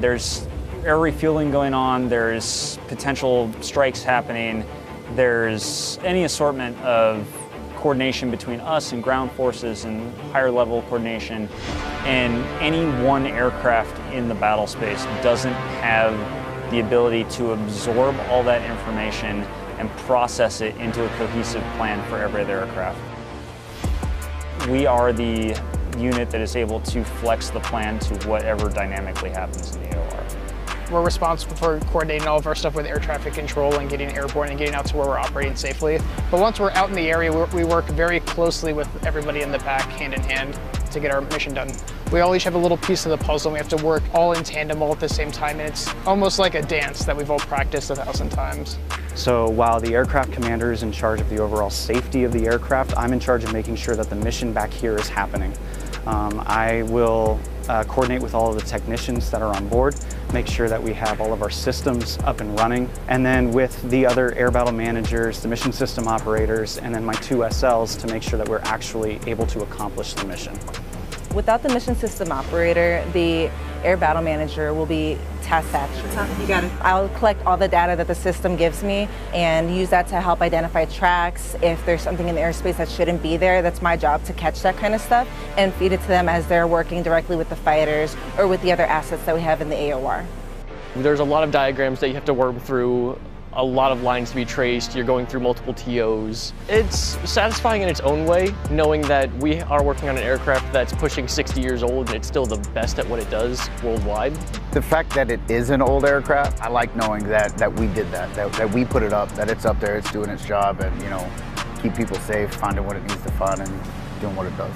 There's air refueling going on, there's potential strikes happening, there's any assortment of coordination between us and ground forces and higher level coordination. And any one aircraft in the battle space doesn't have the ability to absorb all that information and process it into a cohesive plan for every other aircraft. We are the unit that is able to flex the plan to whatever dynamically happens in the AOR. We're responsible for coordinating all of our stuff with air traffic control and getting airborne and getting out to where we're operating safely. But once we're out in the area, we work very closely with everybody in the back, hand in hand, to get our mission done. We all each have a little piece of the puzzle and we have to work all in tandem all at the same time and it's almost like a dance that we've all practiced a thousand times. So while the aircraft commander is in charge of the overall safety of the aircraft, I'm in charge of making sure that the mission back here is happening. Um, I will uh, coordinate with all of the technicians that are on board, make sure that we have all of our systems up and running, and then with the other air battle managers, the mission system operators, and then my two SLs to make sure that we're actually able to accomplish the mission. Without the mission system operator, the air battle manager will be task saturated. You got it. I'll collect all the data that the system gives me and use that to help identify tracks. If there's something in the airspace that shouldn't be there, that's my job to catch that kind of stuff and feed it to them as they're working directly with the fighters or with the other assets that we have in the AOR. There's a lot of diagrams that you have to work through a lot of lines to be traced, you're going through multiple TOs. It's satisfying in its own way, knowing that we are working on an aircraft that's pushing 60 years old and it's still the best at what it does worldwide. The fact that it is an old aircraft, I like knowing that, that we did that, that, that we put it up, that it's up there, it's doing its job and, you know, keep people safe, finding what it needs to find and doing what it does.